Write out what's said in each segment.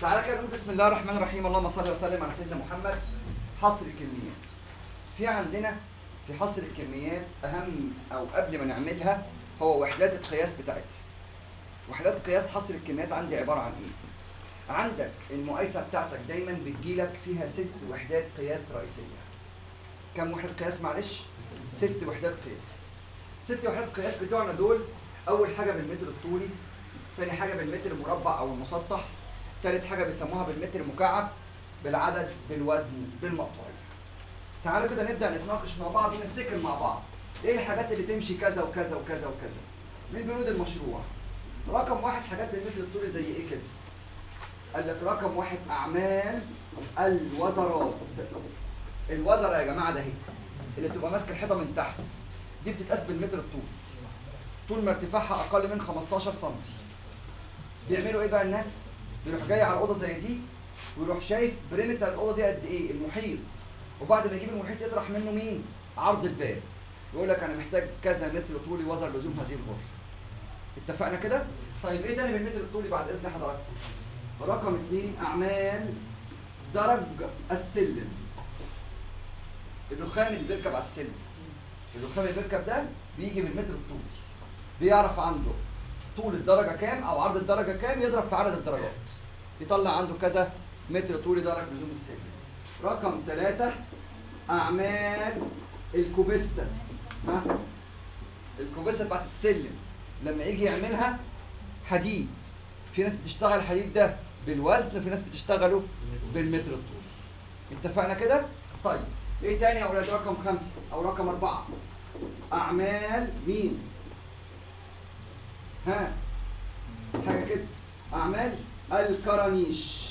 تعالى كده نقول بسم الله الرحمن الرحيم. اللهم صل وسلم على سيدنا محمد. حصر الكميات. في عندنا في حصر الكميات أهم أو قبل ما نعملها هو وحدات القياس بتاعتها. وحدات قياس حصر الكميات عندي عبارة عن إيه؟ عندك المقايسة بتاعتك دايما بتجيلك فيها ست وحدات قياس رئيسية. كم وحدة قياس؟ معلش. ست وحدات قياس. ست وحدات قياس بتوعنا دول أول حاجة بالمتر الطولي ثاني حاجة بالمتر المربع أو المسطح ثالث حاجة بيسموها بالمتر المكعب بالعدد بالوزن بالمقطوعيه تعالوا كده نبدأ نتناقش مع بعض ونفتكر مع بعض. إيه الحاجات اللي تمشي كذا وكذا وكذا وكذا؟ من بنود المشروع. رقم واحد حاجات بالمتر الطولي زي إيه كده؟ قال لك رقم واحد أعمال الوزرات الوزره يا جماعة ده اهي اللي بتبقى ماسكه الحيطة من تحت. دي بتتقاس بالمتر الطول طول ما ارتفاعها أقل من 15 سم بيعملوا إيه بقى الناس؟ بيروح جاي على أوضة زي دي ويروح شايف بريمتر الأوضة دي قد إيه؟ المحيط. وبعد ما يجيب المحيط يطرح منه مين؟ عرض الباب. يقول لك أنا محتاج كذا متر طولي وزر لزوم هذه الغرفة. اتفقنا كده؟ طيب إيه تاني بالمتر الطولي بعد إذن حضراتكم؟ رقم اثنين أعمال درج السلم. الرخام اللي بيركب على السلم. الرخام اللي بيركب ده بيجي من متر الطول بيعرف عنده. طول الدرجة كام أو عرض الدرجة كام يضرب في عدد الدرجات. يطلع عنده كذا متر طولي درج لزوم السلم. رقم ثلاثة أعمال الكوبيستا. ها؟ الكوبيستا بتاعت السلم. لما يجي يعملها حديد. في ناس بتشتغل الحديد ده بالوزن وفي ناس بتشتغله بالمتر الطولي اتفقنا كده؟ طيب إيه تاني يا أولاد؟ رقم خمسة أو رقم أربعة. أعمال مين؟ ها. حاجة كده. أعمال الكرانيش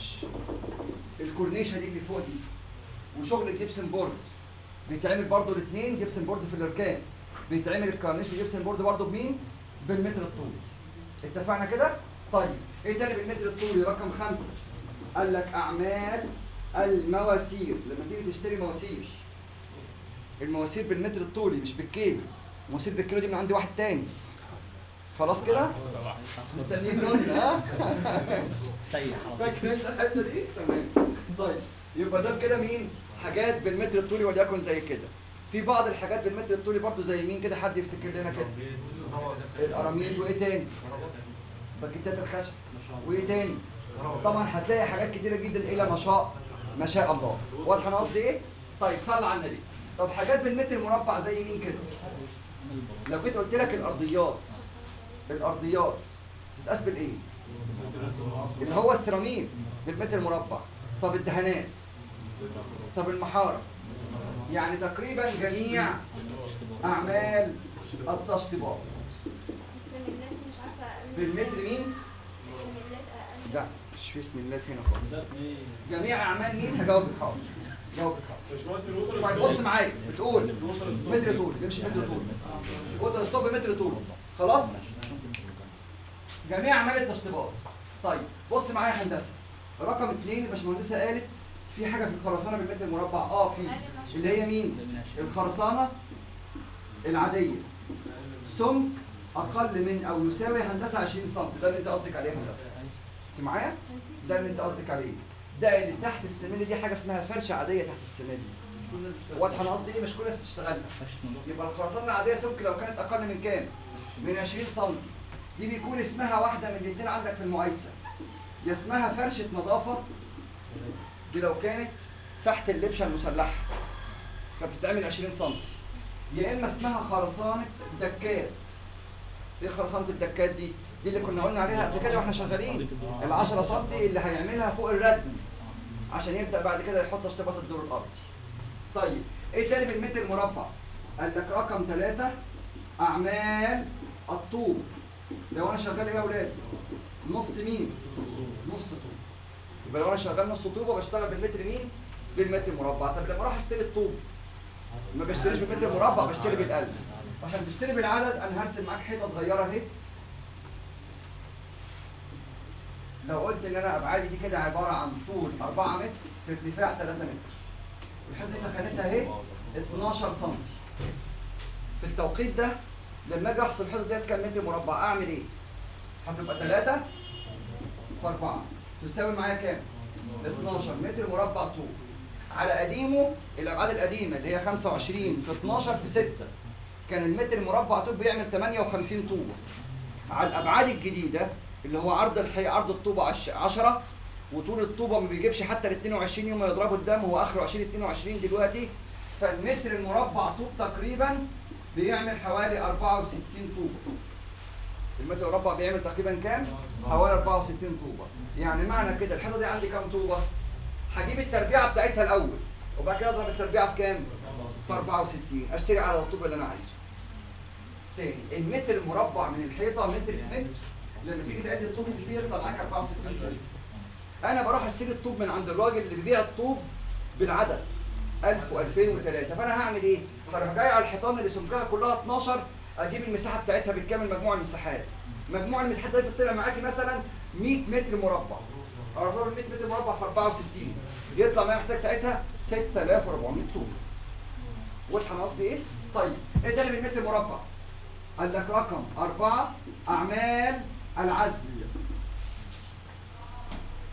الكورنيشة دي اللي فوق دي. وشغل ال gypsum board. بيتعمل برضو الاثنين gypsum board في الأركان. بيتعمل الكورنيش بال gypsum board برضو بمين؟ بالمتر الطولي اتفقنا كده؟ طيب إيه تاني بالمتر الطولي رقم خمسة. قال لك أعمال المواسير. لما تيجي تشتري مواسير. المواسير بالمتر الطولي مش بالكيلو. مواسير بالكيلو دي من عند واحد تاني. خلاص كده؟ مستنيين دول ها؟ سيء فاكر انت الحتة دي؟ تمام طيب يبقى ده كده مين؟ حاجات بالمتر الطولي وليكن زي كده في بعض الحاجات بالمتر الطولي برضو زي مين كده حد يفتكر لنا كده القراميد وإيه تاني؟ باكيتات الخشب وإيه تاني؟ طبعا هتلاقي حاجات كتيرة جدا إلى ما شاء ما شاء الله واضح أنا قصدي إيه؟ طيب صلى على النبي طب حاجات بالمتر مربع زي مين كده؟ لو كنت قلت لك الأرضيات الارضيات تتقاس بالإيه؟ اللي هو السيراميك بالمتر مربع طب الدهانات؟ طب المحارة؟ يعني تقريبا جميع أعمال التشطيبات. بالمتر مين؟ لا مش اسم الله هنا خالص. جميع أعمال مين؟ هجاوبك حاضر. جاوبك حاضر. طيب بص معايا بتقول متر طول بيمشي متر طول. water stop متر طول. خلاص؟ جميع أعمال التشطيبات. طيب بص معايا يا هندسة. رقم اثنين الباشمهندسة قالت في حاجة في الخرسانة بالمتر المربع. آه في. اللي هي مين؟ الخرسانة العادية. سمك أقل من أو يساوي هندسة 20 سم. ده اللي أنت قصدك عليه يا هندسة. أنت معايا؟ ده اللي أنت قصدك عليه. ده اللي تحت السميل دي حاجة اسمها فرشة عادية تحت السميل واضحة أنا قصدي إيه؟ مش كل الناس بتشتغلها. يبقى الخرسانة العادية سمك لو كانت أقل من كام؟ من 20 سم. دي بيكون اسمها واحدة من الاثنين عندك في المقايسة. يا اسمها فرشة نظافة دي لو كانت تحت اللبشة المسلحة كانت بتتعمل 20 سم يا إما اسمها خرسانة دكات إيه خرسانة الدكات دي؟ دي اللي كنا قلنا عليها قبل كده وإحنا شغالين. ال 10 سم اللي هيعملها فوق الردم عشان يبدأ بعد كده يحط اشتباط الدور الأرضي. طيب إيه تاني بالمتر المربع؟ قال لك رقم ثلاثة أعمال الطوب. لو أنا شغال إيه يا أولاد نص مين؟ نص طوب. يبقى لو أنا شغال نص طوبه بشتغل بالمتر مين؟ بالمتر مربع طب لما أروح اشتري الطوب ما بشتريش بالمتر مربع بشتري بالألف. عشان تشتري بالعدد أنا هرسم معاك حيطة صغيرة اهي. لو قلت ان أنا ابعادي دي كده عبارة عن طول 4 متر في ارتفاع 3 متر. الحيطة دي تخانتها اهي 12 سم في التوقيت ده لما أجي احسب الحيطه ديت كام متر مربع أعمل إيه؟ هتبقى 3 في 4 تساوي معايا كام؟ 12 متر مربع طول. على قديمه الأبعاد القديمة اللي هي 25 في 12 في 6 كان المتر مربع طوب بيعمل 58 طوبه على الأبعاد الجديدة اللي هو عرض الحي عرض الطوبة عش- 10 وطول الطوبة ما بيجيبش حتى ال 22 يوم يضربه الدم هو اخره 20 22 دلوقتي. فالمتر المربع طوب تقريبا بيعمل حوالي 64 طوبة المتر المربع بيعمل تقريبا كام؟ حوالي 64 طوبة يعني معنى كده الحيطه دي عندي كام طوبة؟ هجيب التربيعة بتاعتها الأول وبعد كده أضرب التربيعة في كام؟ في 64 أشتري على الطوب اللي أنا عايزه تاني المتر المربع من الحيطة متر في متر لما تيجي تعد الطوب اللي فيه يطلع معاك 64 طوب أنا بروح أشتري الطوب من عند الراجل اللي بيبيع الطوب بالعدد 1000 و2000 و3 فأنا هعمل إيه؟ هروح جاي على الحيطان اللي سمكها كلها 12 أجيب المساحة بتاعتها بالكامل مجموع المساحات مجموع المساحات ده طلع معاكي مثلا 100 متر مربع أروح ضرب 100 متر مربع في 64 يطلع معايا محتاج ساعتها 6400 طوب واضحه أنا قصدي إيه؟ طيب إيه تاني بالمتر مربع؟ قال لك رقم أربعة أعمال العزل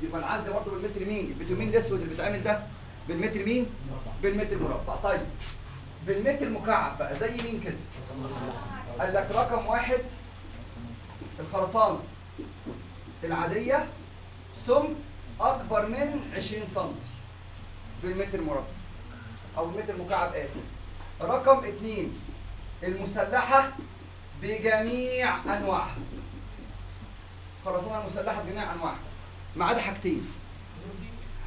يبقى العزل برضه بالمتر مين؟ البتو مين الأسود اللي بيتعمل ده؟ بالمتر مين؟ بالمتر مربع طيب بالمتر مكعب بقى زي مين كده؟ قال لك رقم واحد الخرسانة. العادية سم أكبر من 20 سم بالمتر مربع أو المتر مكعب آسف. رقم اتنين المسلحة بجميع أنواعها. خرسانة مسلحة بجميع أنواعها ما عدا حاجتين.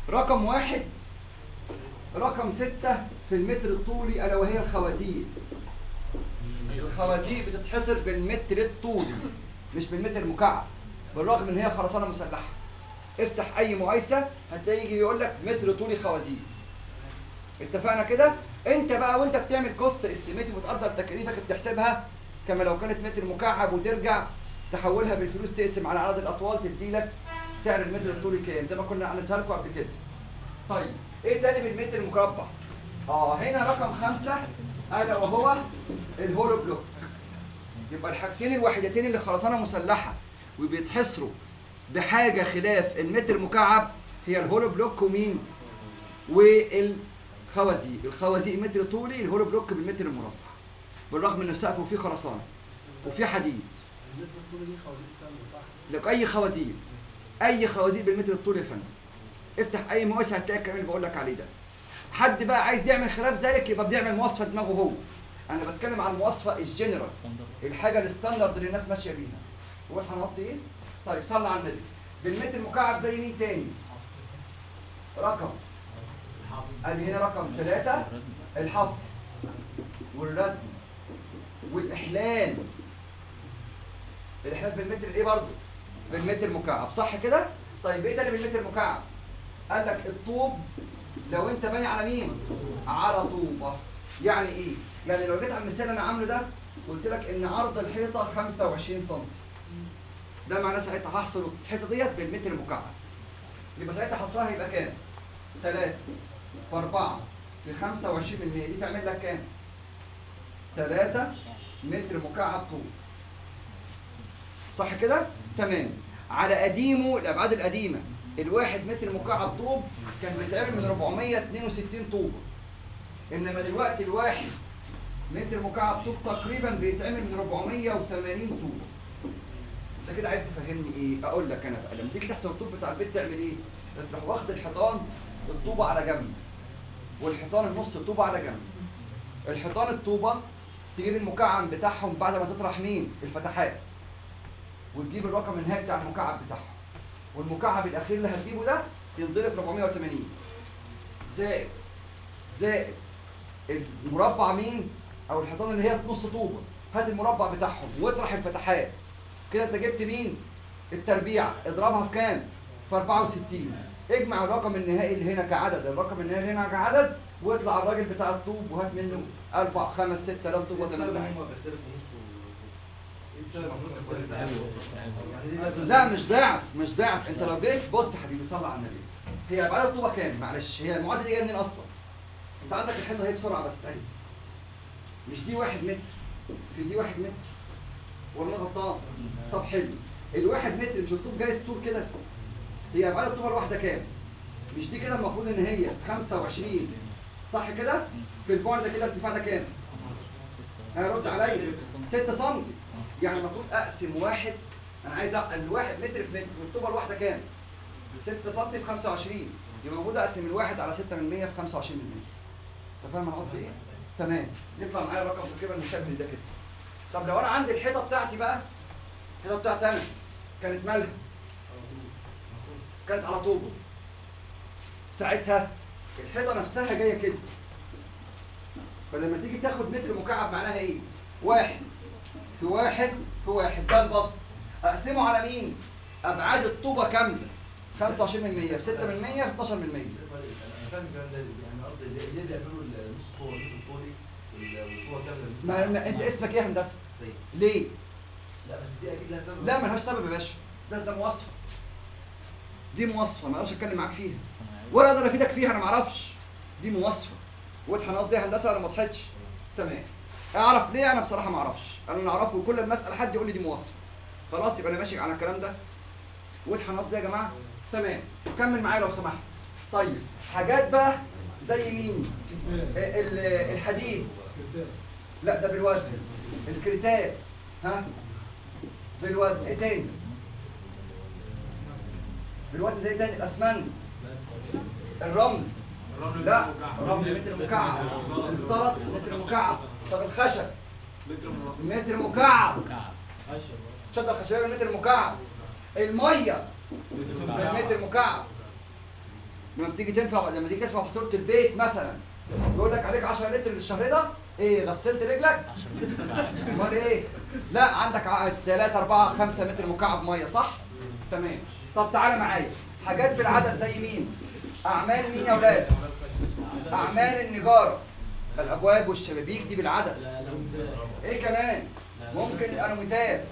رقم واحد رقم ستة في المتر الطولي ألا وهي الخوازيق. الخوازيق بتتحسب بالمتر الطولي مش بالمتر المكعب. بالرغم إن هي خرسانة مسلحة. افتح أي مقايسة هتلاقي يقول لك متر طولي خوازيق. اتفقنا كده؟ انت بقى وانت بتعمل cost estimate وتقدر تكاليفك بتحسبها كما لو كانت متر مكعب وترجع تحولها بالفلوس تقسم على عدد الأطوال تدي لك سعر المتر الطولي كام زي ما كنا قلتها لكم قبل كده. طيب. إيه تاني بالمتر المربع آه هنا رقم خمسة الا وهو ال hollow block يبقى الحاجتين الوحيدتين اللي خرسانة مسلحة وبيتحصروا بحاجة خلاف المتر المكعب هي ال hollow block ومين؟ والخوازيق، الخوازيق متر طولي ال hollow block بالمتر المربع. بالرغم ان سقفه فيه خرسانة وفيه حديد. لك أي خوازيق أي خوازيق بالمتر الطولي يا فندم. افتح أي مقايسة هتلاقي الكلام اللي بقول لك عليه ده. حد بقى عايز يعمل خلاف ذلك يبقى بيعمل مواصفة دماغه هو. أنا بتكلم عن المواصفة الجنرال الحاجة الستاندرد اللي الناس ماشية بيها. واضحه أنا قصدي إيه؟ طيب صلى على النبي. بالمتر مكعب زي مين تاني؟ رقم. أدي هنا رقم ثلاثة الحفر والردم والإحلال. الإحلال بالمتر إيه برضه؟ بالمتر مكعب. صح كده؟ طيب إيه تاني بالمتر مكعب؟ قال لك الطوب لو انت باني على مين؟ على طوبة. يعني إيه؟ يعني لو جيت على المثال أنا عامله ده قلت لك ان عرض الحيطة 25 سم ده معناه ساعتها هحصر الحيطة ديت بالمتر مكعب. يبقى ساعتها حصرها يبقى كام؟ 3 في 4 في 25 من 100 دي تعمل لك كام؟ 3 متر مكعب طول صح كده؟ تمام. على قديمه الابعاد القديمة. الواحد متر مكعب طوب كان بيتعمل من 462 طوبه إنما دلوقتي الواحد متر مكعب طوب تقريبا بيتعمل من 480 طوبه أنت كده عايز تفهمني إيه؟ أقول لك أنا بقى لما تيجي تحسب الطوب بتاع البيت تعمل إيه؟ تروح واخد الحيطان الطوبة على جنب والحيطان النص طوبه على جنب. الحيطان الطوبة تجيب المكعب بتاعهم بعد ما تطرح مين؟ الفتحات. وتجيب الرقم النهائي بتاع المكعب بتاعهم. والمكعب الأخير اللي هتجيبه ده ينضرب في 480 زائد زائد المربع مين؟ أو الحيطان اللي هي نص طوبة. هات المربع بتاعهم واطرح الفتحات. كده أنت جبت مين؟ التربيع. اضربها في كام؟ في 64 اجمع الرقم النهائي اللي هنا كعدد. الرقم النهائي اللي هنا كعدد. واطلع الراجل بتاع الطوب وهات منه أربع خمس ست الاف طوبة زي ما انت عايز. لا مش ضعف مش ضعف. انت لو جيت بص يا حبيبي صلي على النبي. هي ابعاد الطوبه كام؟ معلش هي المعادلة دي جاية منين أصلا؟ أنت عندك الحيطة اهي بسرعة بس أهي. مش دي واحد متر. في دي واحد متر. ولا أنا غلطان. طب حلو. الواحد متر مش الطوب جاي طول كده؟ هي ابعاد الطوبه الواحدة كام؟ مش دي كده المفروض إن هي 25 صح كده؟ في البعد ده كده ارتفاع ده كام؟ هيرد عليا. 6 سم يعني المفروض اقسم واحد أنا عايز الواحد متر في متر والطوبه الواحدة كام؟ 6 سم في 25 يبقى المفروض اقسم الواحد على 6 من 100 في 25 من 100 انت فاهم أنا قصدي إيه؟ تمام. يطلع معايا رقم تقريبا مشابه ده كده. طب لو أنا عندي الحيطة بتاعتي بقى الحيطة بتاعتي أنا كانت مالها؟ كانت على طوبة. ساعتها الحيطة نفسها جاية كده. فلما تيجي تاخد متر مكعب معناها إيه؟ واحد. في واحد في واحد. ده البسط أقسمه على مين؟ أبعاد الطوبة كامله 25 من 100 في 6 من 100 في 12 من 100 اسمع لي، أنا أنا فاهم الكلام ده يعني قصدي ليه بيعملوا النص طوبه متر طولي وال- والطوبه كاملة ما أنت اسمك إيه يا هندسة؟ ليه؟ لا بس دي أكيد لها سبب. لا ملهاش سبب يا باشا. ده ده مواصفة. دي مواصفة ما أقدرش أتكلم معاك فيها. ولا أقدر أفيدك فيها أنا ما أعرفش. دي مواصفة. واضحه أنا قصدي يا هندسة ولا ما وضحتش تمام. اعرف ليه أنا بصراحة ما أعرفش. أنا اللي اعرفه كل ما اسأل حد يقول لي دي مواصفة. خلاص يبقى أنا ماشي على الكلام ده. واضحه أنا قصدي يا جماعة. تمام. كمل معايا لو سمحت. طيب حاجات بقى زي مين؟ ال- ال- الحديد. لا ده بالوزن. الكريتات ها؟ بالوزن. إيه تاني؟ بالوزن زي تاني؟ الأسمنت. الرمل. لا الرمل متر مكعب. الزلط متر مكعب. طب الخشب. متر مكعب. مكعب. شد الخشبيه متر مكعب. المية. متر مكعب. لما بتيجي تنفع لما تيجي تدفع فاتورة البيت مثلا يقول لك عليك 10 لتر للشهر ده؟ إيه غسلت رجلك؟ أمال إيه؟ لا عندك 3 4 5 متر مكعب مية صح؟ تمام. طب تعالى معايا. حاجات بالعدد زي مين؟ أعمال مين يا أولاد؟ أعمال النجارة. الأبواب والشبابيك دي بالعدد. إيه كمان؟ ممكن الالوميتال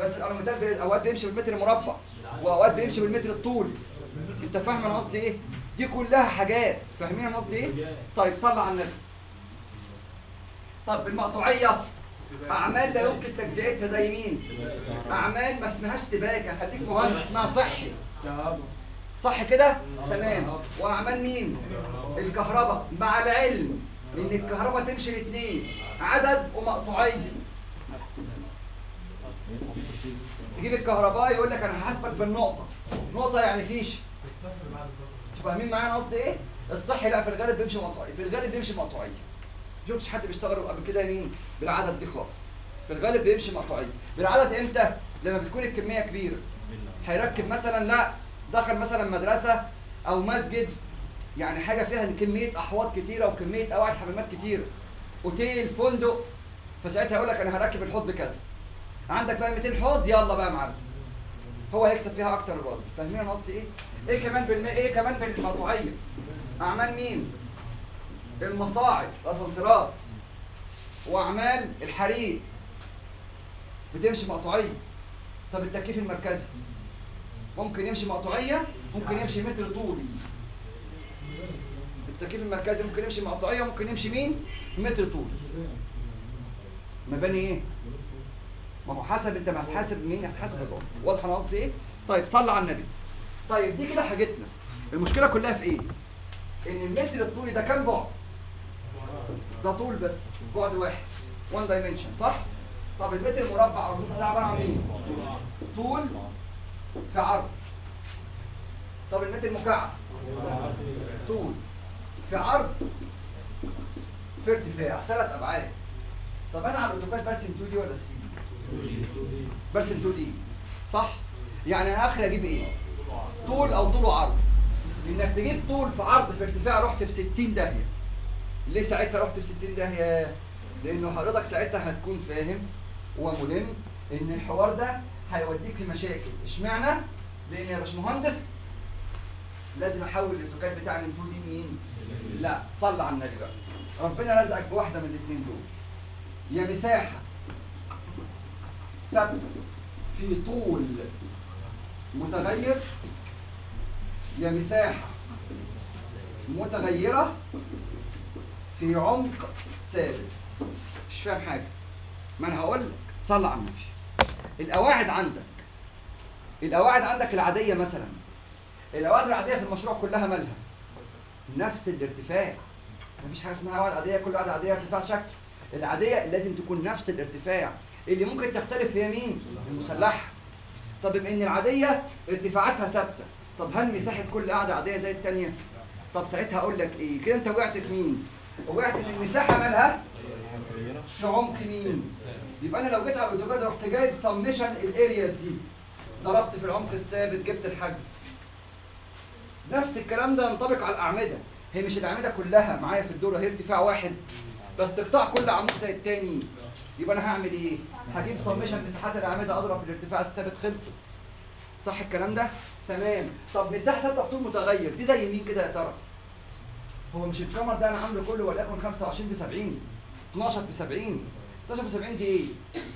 بس الالوميتال بي- أوقات بيمشي بالمتر المربع وأوقات بيمشي بالمتر الطولي أنت فاهم أنا قصدي إيه؟ دي كلها حاجات. فاهمين أنا قصدي إيه؟ طيب صلى على النبي. طب المقطوعية. أعمال لا يمكن تجزئتها زي مين؟ أعمال ما اسمهاش سباكه خليك مهندس اسمها صحي. صح كده؟ تمام. وأعمال مين؟ الكهرباء. مع العلم. ان الكهرباء تمشي الاثنين عدد ومقطوعيه تجيب الكهرباء يقول لك أنا هحاسبك بالنقطة. نقطة يعني فيش. أنتوا فاهمين معايا قصدي إيه؟ الصحي لا في الغالب بيمشي مقطوعيه في الغالب بيمشي مقطوعيه شفتش حد بيشتغل قبل كده مين؟ بالعدد دي خالص. في الغالب بيمشي مقطوعيه بالعدد إمتى؟ لما بتكون الكمية كبيرة. هيركب مثلا لا دخل مثلا مدرسة أو مسجد يعني حاجة فيها كمية أحواض كتيرة وكمية قواعد حمامات كتيره أوتيل فندق. فساعتها يقول لك أنا هركب الحوض بكذا. عندك بقى 200 حوض؟ يلا بقى يا معلم. هو هيكسب فيها أكتر الراجل. فاهمين أنا قصدي إيه؟ إيه كمان بالم... إيه كمان بالمقطوعيه أعمال مين؟ المصاعد الأسانسيرات. وأعمال الحريق. بتمشي مقطوعية. طب التكييف المركزي. ممكن يمشي مقطوعية ممكن يمشي متر طولي. التكييف المركزي ممكن يمشي مقطوعيه ممكن يمشي مين؟ متر طولي مباني إيه؟ ما هو حسب أنت ما هتحاسب مين؟ هتحاسب الراجل واضح أنا قصدي إيه؟ طيب صلى على النبي. طيب دي كده حاجتنا. المشكلة كلها في إيه؟ إن المتر الطولي ده كام بعد. ده طول بس بعد واحد. وان دايمنشن صح؟ طب المتر المربع القطعه ده عبارة عن إيه طول في عرض. طب المتر المكعب؟ طول. في عرض في ارتفاع ثلاث أبعاد. طب أنا على الاوتوكاد برسم 2 دي ولا 3 دي؟ برسم 2 دي. صح؟ يعني أنا آخري أجيب إيه؟ طول أو طول وعرض. إنك تجيب طول في عرض في ارتفاع رحت في 60 داهية. ليه ساعتها رحت في 60 داهية؟ لأنه حضرتك ساعتها هتكون فاهم وملم إن الحوار ده هيوديك في مشاكل. إشمعنى؟ لأن يا باشمهندس لازم أحول الاوتوكاد من 2 دي لمين؟ لا صلى على النبي. بقى ربنا رزقك بواحدة من الاثنين دول. يا مساحة. ثابته في طول متغير. يا مساحة متغيرة في عمق ثابت. مش فاهم حاجة. ما أنا هقول لك. صلى على النبي. القواعد عندك. القواعد عندك العادية مثلا. القواعد العادية في المشروع كلها مالها نفس الارتفاع. مفيش حاجة اسمها قواعد عادية كل قواعد عادية ارتفاع شكل. العادية لازم تكون نفس الارتفاع. اللي ممكن تختلف هي مين؟ المسلحة. طب بما إن العادية ارتفاعاتها ثابتة طب هل مساحة كل قاعدة عادية زي الثانية طب ساعتها أقول لك إيه؟ كده أنت وقعت في مين؟ وقعت إن المساحة مالها؟ في عمق مين؟ يبقى أنا لو جيت على ال AutoCAD رحت جايب summation ال areas دي ضربت في العمق الثابت جبت الحجم. نفس الكلام ده ينطبق على الأعمدة. هي مش الأعمدة كلها معايا في الدور هي ارتفاع واحد. بس قطاع كل عمود زي التاني. يبقى أنا هعمل إيه؟ هجيب سمشن مساحات الأعمدة أضرب في الارتفاع الثابت خلصت. صح الكلام ده؟ تمام. طب مساحة ثابتة بطول متغير. دي زي مين كده يا ترى؟ هو مش الكمر ده أنا عامله كله وليكن 25 ب 70 12 ب 70 12 ب 70 دي إيه؟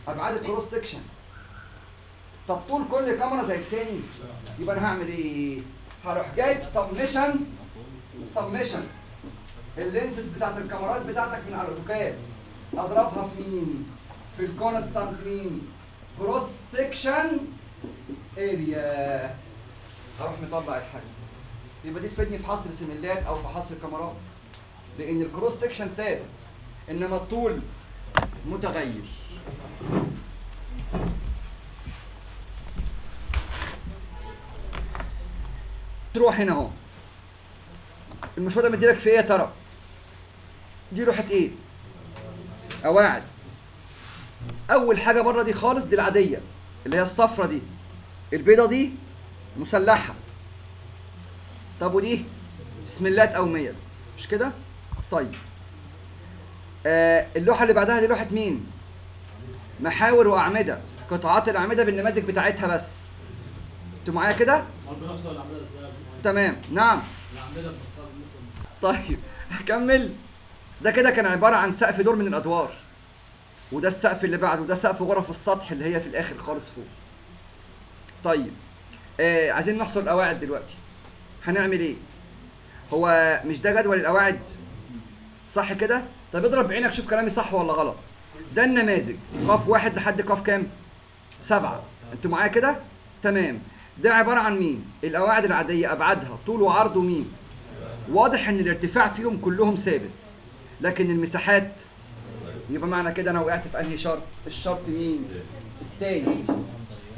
أبعاد ال cross section طب طول كل كمرة زي التاني. يبقى أنا هعمل إيه؟ هروح جايب سمشن سمشن اللينسز بتاعت الكمرات بتاعتك من على ال AutoCAD. أضربها في مين؟ في ال constant مين؟ cross section area هروح مطلع الحاجة. يبقى دي تفيدني في حصر سملات أو في حصر كمرات. لأن ال cross section ثابت إنما الطول متغير. تروح هنا اهو. المشروع ده مديلك في إيه يا ترى؟ دي لوحه إيه؟ قواعد اول حاجة بره دي خالص دي العادية اللي هي الصفرة دي. البيضة دي مسلحة. طب ودي؟ سملات أو ميل مش كده؟ طيب. آه اللوحة اللي بعدها دي لوحة مين؟ محاور وأعمدة. قطاعات الأعمدة بالنماذج بتاعتها بس. أنتوا معايا كده؟ امال الأعمدة إزاي؟ تمام. نعم. طيب هكمل. ده كده كان عبارة عن سقف دور من الأدوار. وده السقف اللي بعده وده سقف غرف السطح اللي هي في الآخر خالص فوق. طيب آه عايزين نحصر القواعد دلوقتي. هنعمل إيه؟ هو مش ده جدول القواعد؟ صح كده؟ طب اضرب بعينك شوف كلامي صح ولا غلط. ده النماذج. قاف واحد لحد قاف كام؟ سبعة. أنتوا معايا كده؟ تمام. ده عبارة عن مين القواعد العادية ابعادها طول وعرض ومين واضح إن الارتفاع فيهم كلهم ثابت. لكن المساحات يبقى معنى كده أنا وقعت في أنهي شرط؟ الشرط مين؟ التاني.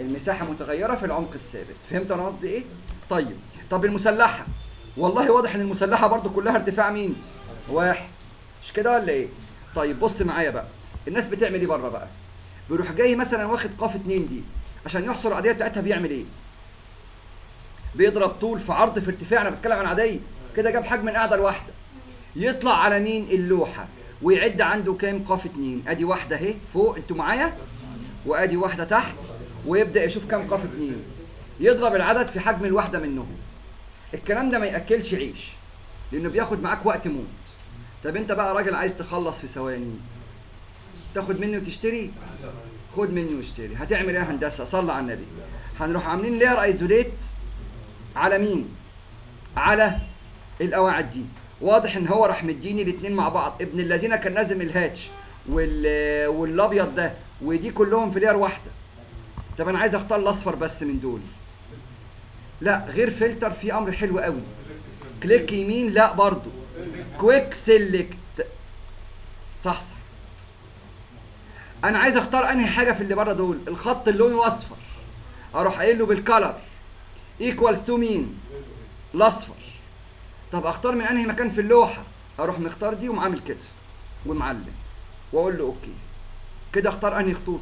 المساحة متغيرة في العمق الثابت. فهمت أنا قصدي إيه؟ طيب. طب المسلحة. والله واضح إن المسلحة برضو كلها ارتفاع مين واحد. مش كده ولا إيه؟ طيب بص معايا بقى. الناس بتعمل إيه بره بقى؟ بيروح جاي مثلا واخد قاف اتنين دي. عشان يحصر العادية بتاعتها بيعمل إيه؟ بيضرب طول في عرض في ارتفاع أنا بتكلم عن عادية. كده جاب حجم القاعدة الواحدة يطلع على مين؟ اللوحة. ويعد عنده كام؟ قاف اتنين. أدي واحدة أهي. فوق. أنتوا معايا؟ وأدي واحدة تحت. ويبدأ يشوف كام قاف اتنين. يضرب العدد في حجم الواحدة منهم. الكلام ده ما يأكلش عيش لأنه بياخد معاك وقت موت. طب أنت بقى راجل عايز تخلص في ثواني. تاخد مني وتشتري؟ خد مني واشتري. هتعمل إيه يا هندسة؟ صلى على النبي. هنروح عاملين layer isolate على مين؟ على القواعد دي واضح إن هو راح مديني الاثنين مع بعض. ابن الذين كان لازم ال hatch وال والأبيض ده ودي كلهم في layer واحدة. طب أنا عايز أختار الأصفر بس من دول. لا غير فلتر في أمر حلو قوي. click يمين لا برضو. quick select صح صح. أنا عايز أختار أنهي حاجة في اللي بره دول؟ الخط اللي لونه اصفر أروح قايل له بال color equals to مين الأصفر. طب أختار من أنهي مكان في اللوحة؟ أروح مختار دي وعامل كده ومعلم وأقول له okay. كده أختار أنهي خطوط؟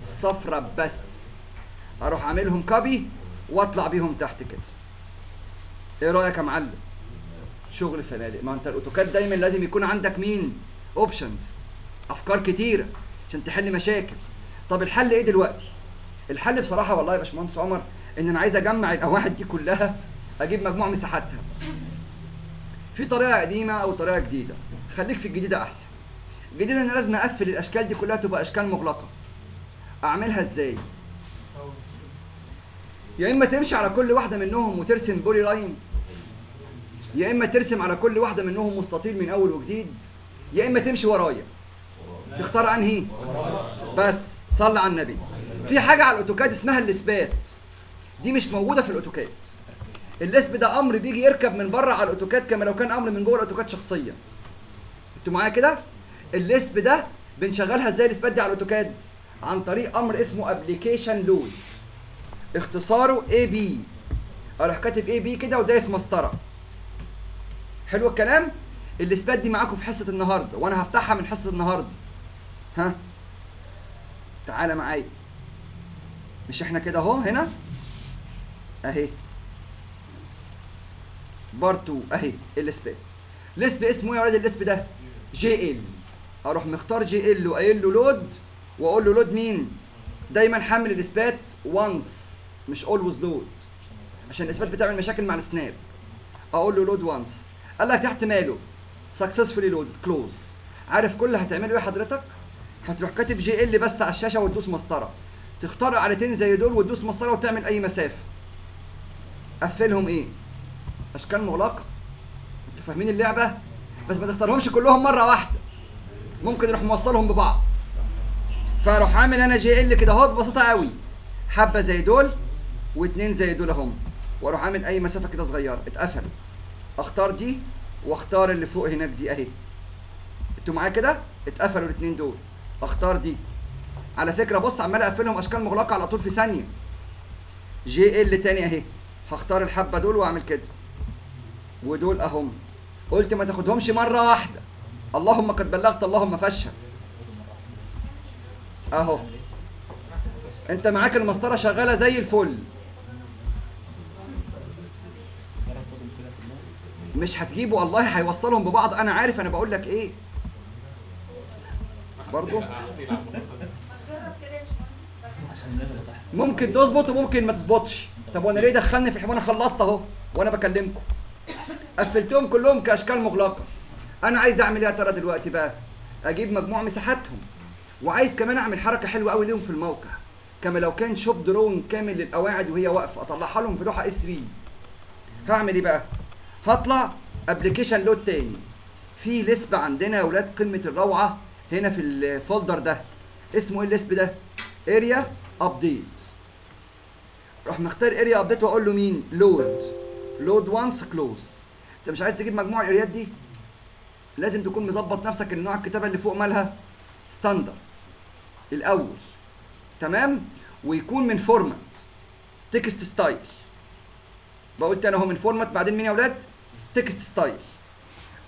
الصفرة بس. أروح أعملهم copy وأطلع بيهم تحت كده. إيه رأيك يا معلم؟ شغل فنادق. ما أنت ال AutoCAD دايما لازم يكون عندك مين options أفكار كتيرة عشان تحل مشاكل. طب الحل إيه دلوقتي؟ الحل بصراحة والله يا باشمهندس عمر إن أنا عايز أجمع القواعد دي كلها أجيب مجموع مساحاتها. في طريقة قديمة أو طريقة جديدة. خليك في الجديدة أحسن. الجديدة أنا لازم أقفل الأشكال دي كلها تبقى أشكال مغلقة. أعملها إزاي؟ يا إما تمشي على كل واحدة منهم وترسم polyline يا إما ترسم على كل واحدة منهم مستطيل من أول وجديد. يا إما تمشي ورايا. تختار أنهي؟ بس صلي على النبي. في حاجة على ال AutoCAD اسمها ال lispات. دي مش موجودة في ال AutoCAD. ال lisp ده أمر بيجي يركب من بره على ال AutoCAD كما لو كان أمر من جوه ال AutoCAD شخصيا. أنتوا معايا كده؟ ال lisp ده بنشغلها إزاي؟ ال lispات دي على ال AutoCAD عن طريق أمر اسمه application load. اختصاره AP أروح كاتب AP كده ودايس مسطرة. حلو الكلام؟ ال lispات دي معاكم في حصة النهارده وأنا هفتحها من حصة النهارده. ها؟ تعالى معايا. مش إحنا كده أهو؟ هنا؟ أهي. بار 2 أهي. ال lispات ال lisp اسمه إيه يا ولاد ال lisp ده GL. أروح مختار GL وقايل له load واقول له load مين؟ دايما حمل ال lispات once مش always load عشان ال lispات بتعمل مشاكل مع ال snap. أقول له load once قال لك تحت ماله. successfully load close عارف كل هتعمله إيه حضرتك؟ هتروح كاتب GL بس على الشاشة وتدوس مسطرة. تختار علتين زي دول وتدوس مسطرة وتعمل أي مسافة. قفلهم إيه؟ اشكال مغلقة؟ أنتوا فاهمين اللعبة؟ بس ما تختارهمش كلهم مرة واحدة. ممكن يروح موصلهم ببعض. فاروح عامل أنا GL كده اهو ببساطة قوي. حبة زي دول واتنين زي دول اهم. وأروح عامل اي مسافة كده صغيرة. اتقفل. اختار دي واختار اللي فوق هناك دي اهي. أنتوا معايا كده؟ اتقفلوا الاتنين دول. اختار دي. على فكرة بص عمال اقفلهم اشكال مغلقة على طول في ثانية. GL تاني اهي. هختار الحبة دول وأعمل كده. ودول أهم. قلت ما تاخدهمش مرة واحدة. اللهم قد بلغت اللهم فشل أهو. أنت معاك المسطرة شغالة زي الفل. مش هتجيبه. والله هيوصلهم ببعض. أنا عارف. أنا بقول لك إيه. تحت ممكن تظبط وممكن ما تظبطش. طب وأنا ليه دخلني في الحمام أنا خلصت اهو وأنا بكلمكم. قفلتهم كلهم كأشكال مغلقة. أنا عايز أعمل إيه يا ترى دلوقتي بقى؟ أجيب مجموع مساحاتهم وعايز كمان أعمل حركة حلوة قوي ليهم في الموقع. كما لو كان shop drawing كامل للقواعد وهي واقفة أطلعها لهم في لوحة S 3 هعمل إيه بقى؟ هطلع application load تاني. في lisp عندنا يا ولاد قمة الروعة هنا في ال folder ده. اسمه إيه ال lisp ده؟ area update راح مختار area update وأقول له مين؟ load load once close أنت مش عايز تجيب مجموع ال areaات دي؟ لازم تكون مظبط نفسك إن نوع الكتابة اللي فوق مالها standard الأول. تمام؟ ويكون من format text style بقول تاني اهو من format بعدين مين يا أولاد؟ text style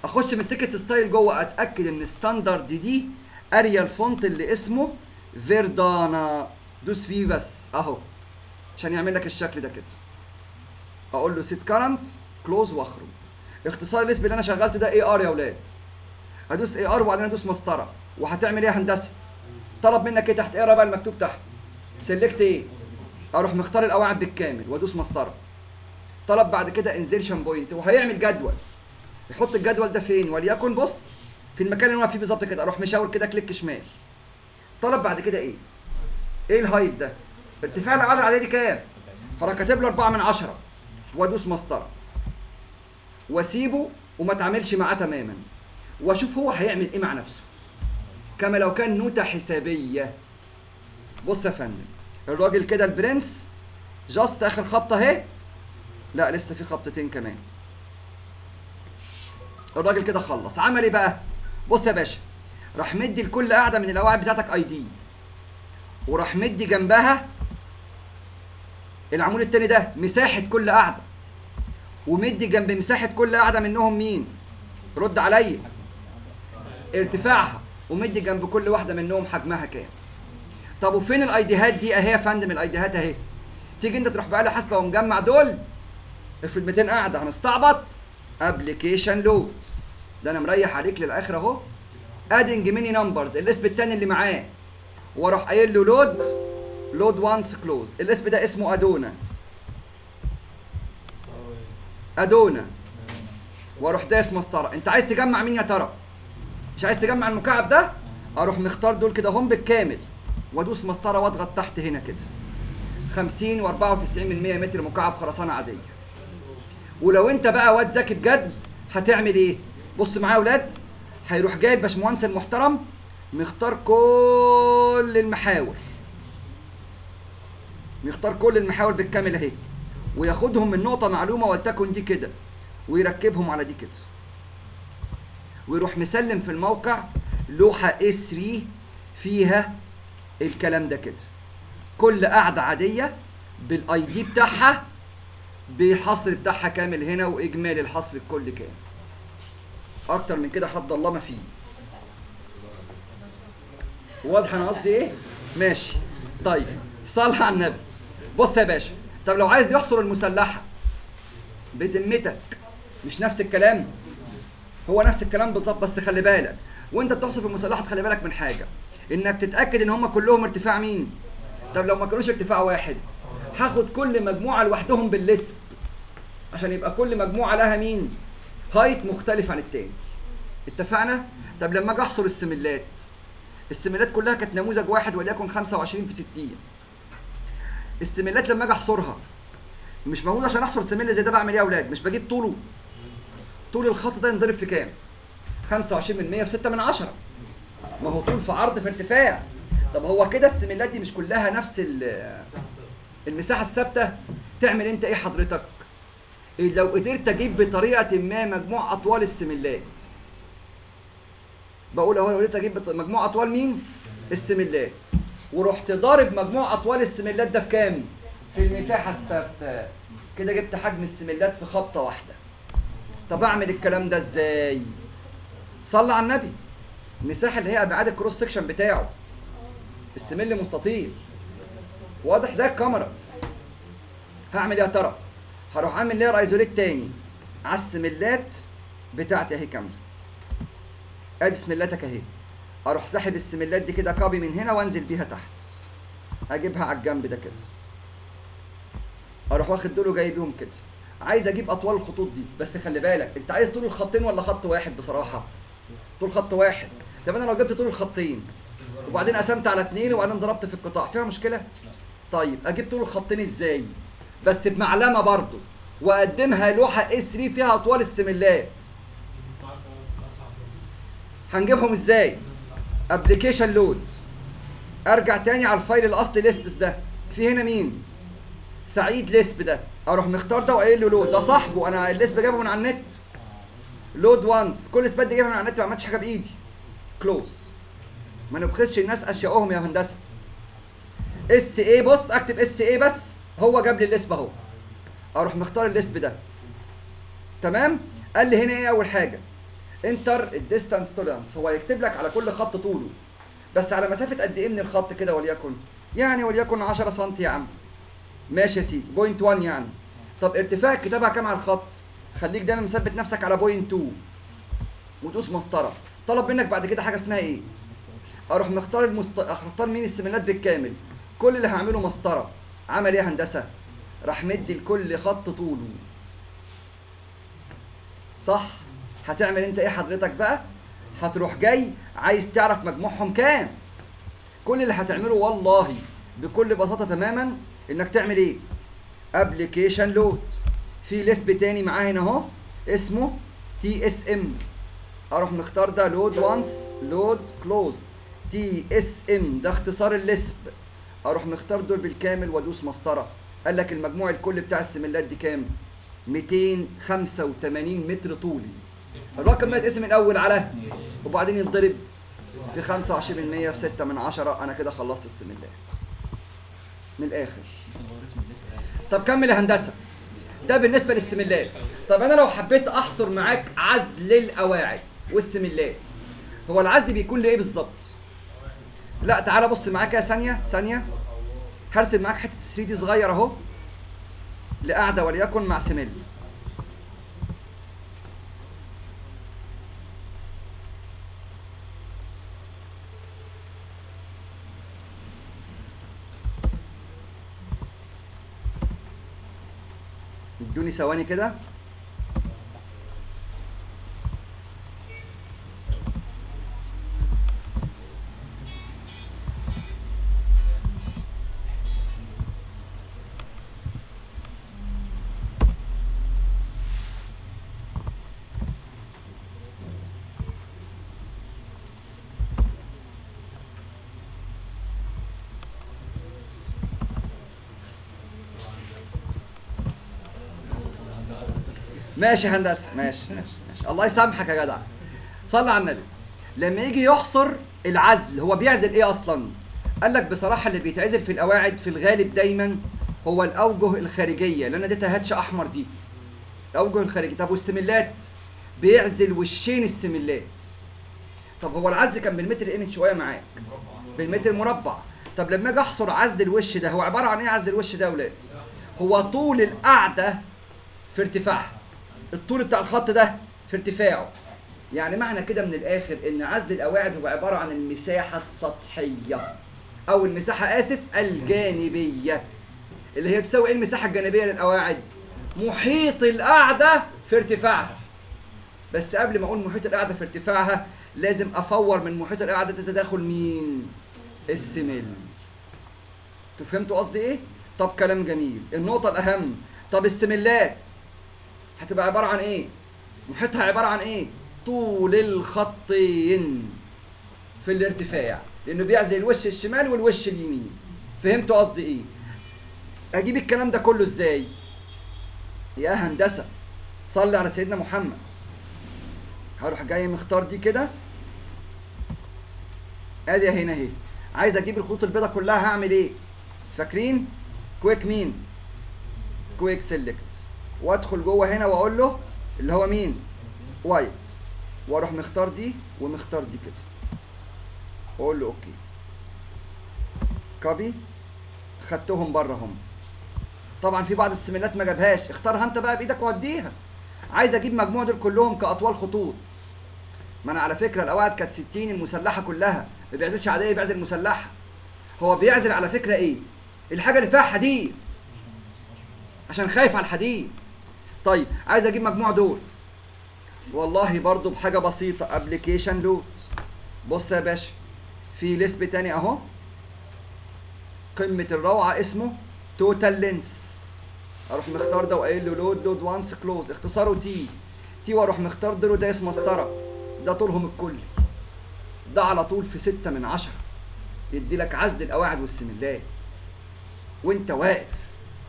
أخش من text style جوه أتأكد إن standard دي Arial ال font اللي اسمه Verdana دوس فيه بس. أهو. عشان يعمل لك الشكل ده كده. أقول له set current close وأخرج. اختصار الاسم اللي أنا شغلته ده AR يا أولاد ادوس AR وبعدين ادوس مسطرة. وهتعمل إيه يا هندسة؟ طلب منك إيه تحت؟ اقرا بقى المكتوب تحت؟ select إيه أروح مختار القواعد بالكامل وأدوس مسطرة. طلب بعد كده insertion point وهيعمل جدول. يحط الجدول ده فين؟ وليكن بص في المكان اللي أنا فيه بالظبط كده. أروح مشاور كده click شمال. طلب بعد كده إيه إيه ال height ده؟ ارتفاع العدد العاديه دي كام؟ هروح كاتب له 4 من 10 وادوس مسطرة. واسيبه وما اتعاملش معاه تماما. واشوف هو هيعمل إيه مع نفسه. كما لو كان نوتة حسابية. بص يا فندم. الراجل كده البرنس. جاست آخر خبطة أهي. لا لسه في خبطتين كمان. الراجل كده خلص. عمل إيه بقى؟ بص يا باشا. راح مدي لكل قاعدة من القواعد بتاعتك اي دي وراح مدي جنبها العمود التاني ده مساحة كل قاعدة. ومدي جنب مساحة كل قاعدة منهم مين؟ رد عليا ارتفاعها. ومدي جنب كل واحدة منهم حجمها كام؟ طب وفين ال IDهات دي؟ أهي يا فندم ال IDهات أهي. تيجي انت تروح بقى حاسبه ومجمع دول. افرض 200 قاعدة هنستعبط. application load ده أنا مريح عليك للآخر أهو. adding many numbers الاسم التاني اللي معاه. وأروح قايل له load load once close الاسم ده اسمه ادونا ادونا وأروح داس مسطره انت عايز تجمع مين يا ترى؟ مش عايز تجمع المكعب ده؟ أروح مختار دول كده هم بالكامل. وادوس مسطره واضغط تحت هنا كده. 50 و94 من 100 متر مكعب خرسانة عادية. ولو انت بقى واد ذكي بجد هتعمل إيه؟ بص معايا يا أولاد هيروح جاي الباشمهندس المحترم مختار كل المحاور. مختار كل المحاور بالكامل اهي وياخدهم من نقطة معلومة ولتكن دي كده ويركبهم على دي كده. ويروح مسلم في الموقع لوحة A3 فيها الكلام ده كده. كل قاعدة عادية بالاي دي بتاعها بالحصر بتاعها كامل هنا وإجمالي الحصر الكل كام أكتر من كده حد الله ما فيه. واضح أنا قصدي إيه؟ ماشي. طيب صلى على النبي. بص يا باشا طب لو عايز يحصر المسلحة بذمتك مش نفس الكلام؟ هو نفس الكلام بالظبط بس خلي بالك وانت بتحصر في المسلحة تخلي بالك من حاجة انك تتأكد ان هم كلهم ارتفاع مين؟ طب لو ما كانوش ارتفاع واحد هاخد كل مجموعة لوحدهم باللسب عشان يبقى كل مجموعة لها مين؟ هايت مختلف عن التاني. اتفقنا؟ طب لما أجي أحصر السملات السملات كلها كانت نموذج واحد وليكن 25 في 60 السملات لما أجي احصرها. مش موجود عشان احصر سمل زي ده بعمل إيه يا أولاد؟ مش بجيب طوله. طول الخط ده ينضرب في كام؟ 25 من 100 في 6 من 10 ما هو طول في عرض في ارتفاع. طب هو كده السملات دي مش كلها نفس ال- المساحة الثابتة؟ تعمل انت إيه حضرتك؟ إيه لو قدرت أجيب بطريقة ما مجموع أطوال السملات بقول اهو لو قدرت أجيب مجموع أطوال مين؟ السملات ورحت ضارب مجموع أطوال السملات ده في كام؟ في المساحة الثابتة. كده جبت حجم السملات في خبطة واحدة. طب أعمل الكلام ده إزاي؟ صلى على النبي. المساحة اللي هي ابعاد الكروس سكشن بتاعه. السمل مستطيل. واضح زي الكاميرا. هعمل إيه يا ترى؟ هروح أعمل layer isolate تاني. على السملات بتاعتي أهي كاملة. أدي سملاتك أهي. أروح ساحب السملات دي كده copy من هنا وانزل بيها تحت. اجيبها على الجنب ده كده. أروح واخد دول وجاي بيهم كده. عايز أجيب اطوال الخطوط دي بس خلي بالك انت عايز طول الخطين ولا خط واحد بصراحة؟ طول خط واحد. طب أنا لو جبت طول الخطين وبعدين قسمت على اتنين وبعدين ضربت في القطاع فيها مشكلة؟ طيب أجيب طول الخطين إزاي؟ بس بمعلمة برضو واقدمها لوحة A3 فيها اطوال السملات هنجيبهم إزاي؟ application load أرجع تاني على ال file الأصلي lisps ده. في هنا مين؟ سعيد lisp ده. أروح مختار ده وقايل له load ده صاحبه. أنا ال lisp جايبه من على النت. load once كل اللسبات دي جايبها من على النت ما عملتش حاجة بإيدي. close ما نبخسش الناس اشيائهم يا هندسة. SA بص أكتب SA بس. هو جاب لي ال lisp أهو. أروح مختار ال lisp ده. تمام؟ قال لي هنا إيه أول حاجة؟ enter ال distance tolerance. هو يكتب لك على كل خط طوله. بس على مسافة قد إيه من الخط كده وليكن؟ يعني وليكن 10 سم يا عم. ماشي يا سيدي. point 1 يعني. طب ارتفاع الكتابة كام على الخط؟ خليك دايما مثبت نفسك على بوينت 2 وتدوس مسطرة. طلب منك بعد كده حاجة اسمها إيه؟ أروح مختار المست... أختار مين السملات بالكامل. كل اللي هعمله مسطرة. عمل إيه هندسة؟ راح مدي لكل خط طوله. صح؟ هتعمل انت إيه؟ حضرتك بقى هتروح جاي عايز تعرف مجموعهم كام. كل اللي هتعمله والله بكل بساطة تماما انك تعمل إيه؟ application load في lisp تاني معاه هنا اهو اسمه TSM أروح مختار ده load once load close TSM ده اختصار ال lisp أروح مختار دول بالكامل وادوس مسطرة. قال لك المجموع الكل بتاع السملات دي كام؟ 285 متر طولي. الرقم ده يتقسم الأول على وبعدين يتضرب في 25% في 6 من 10 أنا كده خلصت السملات من الآخر. طب كمل يا هندسة. ده بالنسبة للسملات طب أنا لو حبيت أحصر معاك عزل القواعد والسملات هو العزل بيكون لإيه بالظبط؟ لا تعالى بص معايا كده ثانية ثانية. هرسم معاك حتة 3 دي صغير أهو لقاعده وليكن مع سمل ادوني ثواني كده. ماشي هندسة. ماشي ماشي ماشي. الله يسامحك يا جدع. صلي على النبي. لما يجي يحصر العزل هو بيعزل إيه أصلا؟ قال لك بصراحة اللي بيتعزل في القواعد في الغالب دايما هو الأوجه الخارجية لأن اديتها هاتش أحمر دي. الأوجه الخارجية. طب والسملات؟ بيعزل وشين السملات. طب هو العزل كان بالمتر إيه من شوية معاك؟ بالمتر مربع. طب لما أجي أحصر عزل الوش ده هو عبارة عن إيه عزل الوش ده يا أولاد؟ هو طول القاعده في ارتفاعها. الطول بتاع الخط ده في ارتفاعه. يعني معنى كده من الآخر إن عزل القواعد هو عبارة عن المساحة السطحية أو المساحة آسف الجانبية اللي هي تساوي إيه المساحة الجانبية للقواعد محيط القاعدة في ارتفاعها. بس قبل ما أقول محيط القاعدة في ارتفاعها لازم أفور من محيط القاعدة ده تداخل مين؟ السمل. أنتوا فهمتوا قصدي إيه؟ طب كلام جميل. النقطة الأهم طب السملات؟ هتبقى عبارة عن إيه؟ محيطها عبارة عن إيه؟ طول الخطين في الارتفاع لأنه بيعزل الوش الشمال والوش اليمين. فهمتوا قصدي إيه؟ أجيب الكلام ده كله إزاي؟ يا هندسة صلي على سيدنا محمد. هروح جاي مختار دي كده. أدي هنا أهي. عايز أجيب الخطوط البيضاء كلها هعمل إيه؟ فاكرين؟ quick مين؟ quick select وادخل جوه هنا واقول له اللي هو مين؟ white. وأروح مختار دي ومختار دي كده. واقول له OK. copy. خدتهم بره هم. طبعا في بعض السميلات ما جابهاش. اختارها انت بقى بإيدك ووديها. عايز أجيب مجموع دول كلهم كأطوال خطوط. ما أنا على فكرة القواعد كانت 60 المسلحة كلها. ما بيعزلش عاديه بيعزل مسلحه هو بيعزل على فكرة إيه؟ الحاجة اللي فيها حديد. عشان خايف على الحديد. طيب عايز أجيب مجموع دول. والله برضو بحاجة بسيطة ابلكيشن لود بص يا باشا في لسب تاني اهو. قمة الروعة اسمه total length أروح مختار ده وقايل له load load once close اختصاره TT وأروح مختار ده ده اسمه مسطره ده طولهم الكلي ده على طول في ستة من عشرة. يدي لك عزل القواعد والسملات وانت واقف.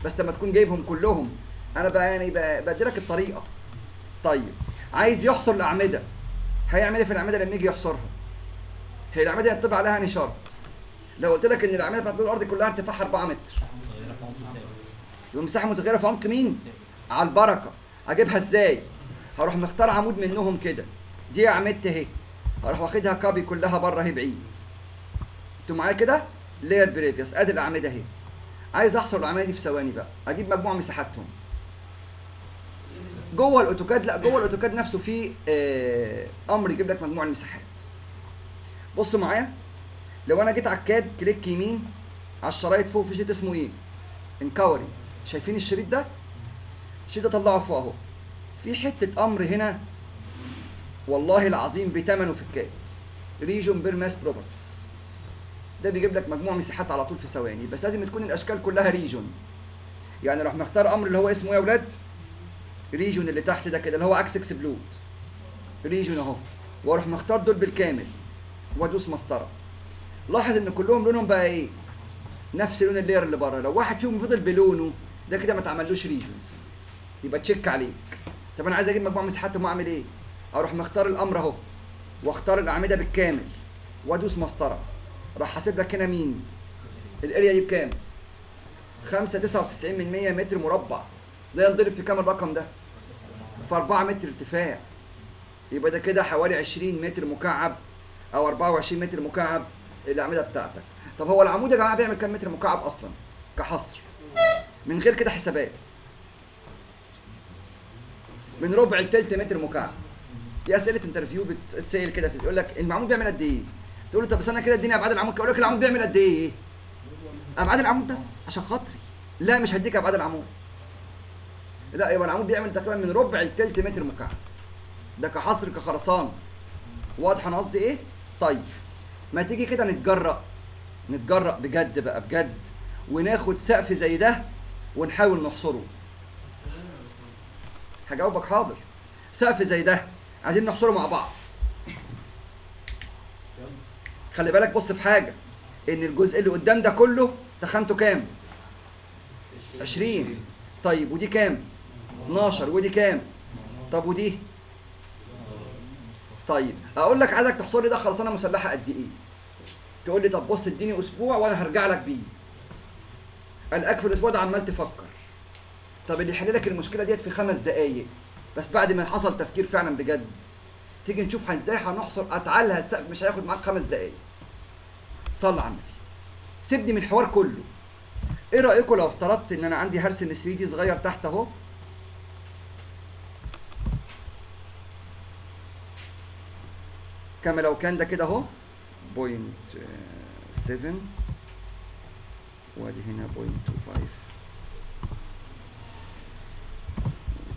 بس لما تكون جايبهم كلهم أنا بقى يعني بدي لك الطريقة. طيب عايز يحصر الأعمدة. هيعمل إيه في الأعمدة لما يجي يحصرها؟ هي الأعمدة يطبع عليها انهي شرط. لو قلت لك إن الأعمدة بتاعت الأرض كلها ارتفاعها 4 متر. يبقى مساحه متغيرة في عمق مين؟ على البركة. اجيبها إزاي؟ هروح مختار عمود منهم كده. دي اعمدت أهي. هروح واخدها copy كلها بره أهي بعيد. أنتوا معايا كده؟ layer previous أدي الأعمدة أهي. عايز أحصر الأعمدة دي في ثواني بقى. أجيب مجموع مساحاتهم جوه الأوتوكاد لا جوه الأوتوكاد نفسه في آه أمر يجيب لك مجموع المساحات. بصوا معايا. لو أنا جيت على الكاد click يمين على الشرايط فوق في شريط اسمه إيه؟ inquiry شايفين الشريط ده؟ الشريط ده طلعه فوق أهو. في حتة أمر هنا والله العظيم بتمنه في الكاد. region per mass properties ده بيجيب لك مجموع مساحات على طول في ثواني بس لازم تكون الأشكال كلها region يعني راح مختار أمر اللي هو اسمه إيه يا أولاد region اللي تحت ده كده اللي هو X explode region اهو. وأروح مختار دول بالكامل. وادوس مسطرة. لاحظ إن كلهم لونهم بقى إيه؟ نفس لون ال layer اللي بره. لو واحد فيهم فضل بلونه ده كده ما اتعملوش region. يبقى تشيك عليك. طب أنا عايز أجيب مجموع مساحاتهم واعمل إيه؟ أروح مختار الأمر أهو. واختار الأعمدة بالكامل. وأدوس مسطرة. راح حاسب لك هنا مين؟ ال area دي بكام؟ 5 99 من 100 متر مربع. ده ينضرب في كام الرقم ده؟ في 4 متر ارتفاع. يبقى ده كده حوالي 20 متر مكعب أو 24 متر مكعب الأعمدة بتاعتك. طب هو العمود يا جماعة بيعمل كام متر مكعب أصلا؟ كحصر. من غير كده حسابات. من ربع لتلت متر مكعب. دي أسئلة انترفيو بتتسأل كده يقول لك العمود بيعمل قد إيه؟ تقول له طب استنى كده اديني أبعاد العمود. أقول لك العمود بيعمل قد إيه؟ أبعاد العمود بس عشان خاطري. لا مش هديك أبعاد العمود. لا يبقى العمود بيعمل تقريبا من ربع لتلت متر مكعب ده كحصر كخرسان واضح أنا قصدي إيه؟ طيب ما تيجي كده نتجرأ نتجرأ بجد بقى بجد وناخد سقف زي ده ونحاول نحصره. هجاوبك حاضر. سقف زي ده عايزين نحصره مع بعض. خلي بالك بص في حاجة إن الجزء اللي قدام ده كله تخنته كام؟ 20 طيب ودي كام؟ 12 ودي كام؟ طب ودي؟ طيب أقول لك عايزك تحصر لي ده خرسانة مسلحة قد إيه؟ تقول لي طب بص اديني أسبوع وأنا هرجع لك بيه. قلقك في الأسبوع ده عمال تفكر. طب اللي يحل لك المشكلة ديت في خمس دقايق. بس بعد ما حصل تفكير فعلا بجد. تيجي نشوف إزاي هنحصر؟ اتعلها السقف مش هياخد معاك خمس دقايق. صلى على النبي. سيبني من الحوار كله. إيه رايكم لو افترضت إن أنا عندي هرسم 3D صغير تحت أهو؟ كما لو كان ده كده اهو. point 7 وادي هنا point 25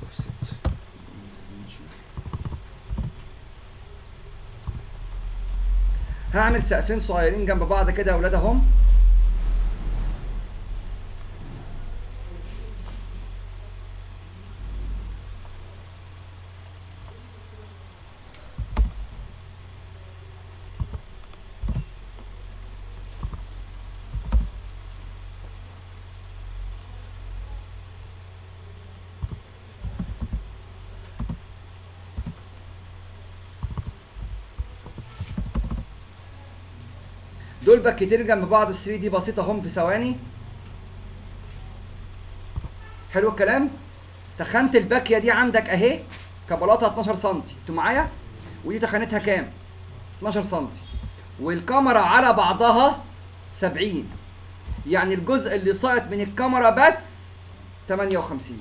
offset. هعمل سقفين صغيرين جنب بعض كده يا ولاد اهم دول باكيتين جنب بعض 3 دي بسيطة هم في ثواني. حلو الكلام. تخانة الباكية دي عندك اهي كبلاطة 12 سم أنتوا معايا؟ ودي تخانتها كام؟ 12 سم والكاميرا على بعضها 70 يعني الجزء اللي ساقط من الكاميرا بس 58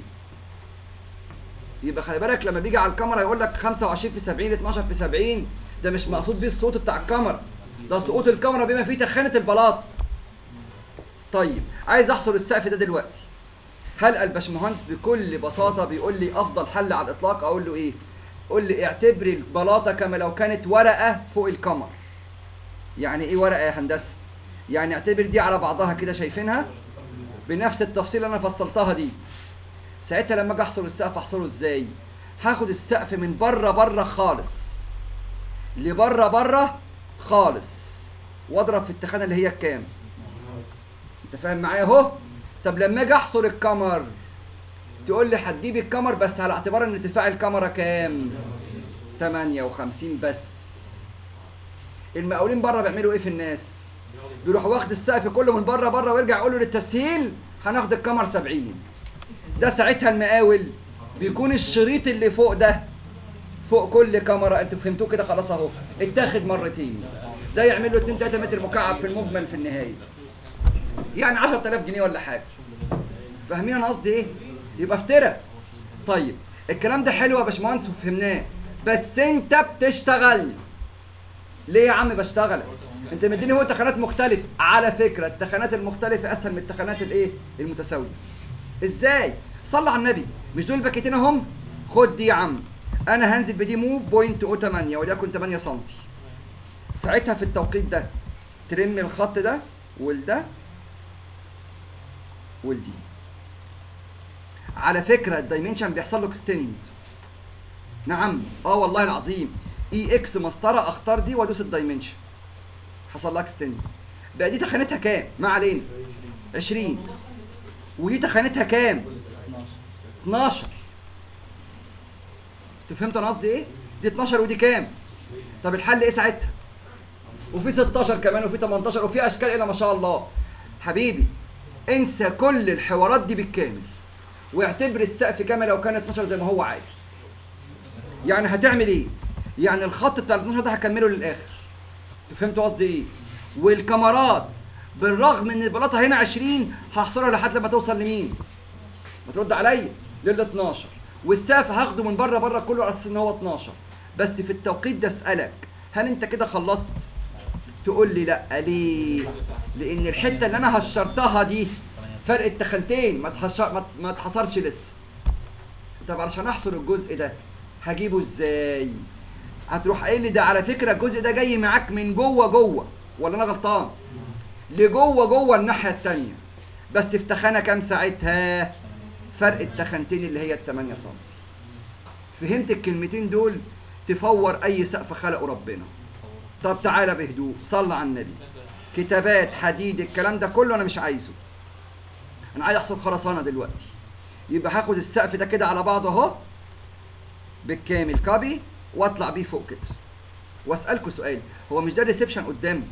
يبقى خلي بالك لما بيجي على الكاميرا يقول لك 25 في 70 12 في 70 ده مش مقصود بيه الصوت بتاع الكاميرا. ده سقوط الكاميرا بما فيه تخانة البلاط. طيب عايز أحصر السقف ده دلوقتي. هل الباشمهندس بكل بساطة بيقول لي أفضل حل على الإطلاق؟ أقول له إيه؟ قول لي اعتبري البلاطة كما لو كانت ورقة فوق الكمر يعني إيه ورقة يا هندسة؟ يعني اعتبر دي على بعضها كده شايفينها؟ بنفس التفصيل اللي أنا فصلتها دي. ساعتها لما أجي أحصر السقف أحصره إزاي؟ هاخد السقف من بره بره خالص. لبره بره خالص. واضرب في التخانة اللي هي الكام انت فاهم معايا اهو؟ طب لما أجي احصر الكمر تقول لي هتجيب الكمر بس على اعتبار ان ارتفاع الكاميرا كام؟ 58 بس. المقاولين بره بيعملوا إيه في الناس؟ بيروح واخد السقف كله من بره بره ويرجع يقول له للتسهيل هناخد الكمر 70 ده ساعتها المقاول بيكون الشريط اللي فوق ده فوق كل كاميرا أنتوا فهمتوه كده؟ خلاص اهو. اتاخد مرتين ده يعمل له 2 3 متر مكعب في المجمل في النهاية. يعني 10000 جنيه ولا حاجة. فاهمين أنا قصدي إيه؟ يبقى افترى. طيب الكلام ده حلو يا باشمهندس وفهمناه. بس انت بتشتغل. ليه يا عم بشتغل؟ انت مديني هو تخانات مختلفه على فكرة التخانات المختلفة أسهل من التخانات الإيه؟ المتساوية. إزاي؟ صلى على النبي. مش دول باكيتين اهم خد دي يا عم. أنا هنزل بدي move point O 8 وليكن 8 سم ساعتها في التوقيت ده trim الخط ده والده والدي على فكرة ال dimension بيحصل له extend نعم. آه والله العظيم. EX مسطرة اختار دي وأدوس ال dimension. حصل لها extend بقى دي تخانتها كام؟ ما علينا. 20 ودي تخانتها كام؟ 12 أنتوا فهمتوا أنا قصدي إيه؟ دي 12 ودي كام؟ طب الحل إيه ساعتها؟ وفي 16 كمان وفي 18 وفي اشكال إلى ما شاء الله. حبيبي انسى كل الحوارات دي بالكامل واعتبر السقف كما لو كان 12 زي ما هو عادي. يعني هتعمل إيه؟ يعني الخط بتاع ال 12 ده هكمله للآخر. فهمتوا قصدي إيه؟ والكاميرات بالرغم ان البلاطة هنا 20 هحصرها لحد لما توصل لمين؟ ما ترد عليا لل 12 والسقف هاخده من بره بره كله على أساس إن هو 12 بس في التوقيت ده أسألك هل أنت كده خلصت؟ تقول لي لأ ليه؟ لأن الحتة اللي أنا هشرتها دي فرق التخنتين ما ما اتحصرش لسه. طب علشان أحصر الجزء ده هجيبه إزاي؟ هتروح قايل لي ده على فكرة الجزء ده جاي معاك من جوه جوه ولا أنا غلطان؟ لجوه جوه الناحية التانية. بس في تخانه كام ساعتها؟ فرق التخنتين اللي هي ال 8 سم. فهمت الكلمتين دول تفور أي سقف خلقه ربنا. طب تعالى بهدوء صلى على النبي. كتابات حديد الكلام ده كله أنا مش عايزه. أنا عايز احصل خرسانة دلوقتي. يبقى هاخد السقف ده كده على بعضه أهو بالكامل copy واطلع بيه فوق كده. وأسألكوا سؤال هو مش ده ال reception قدام؟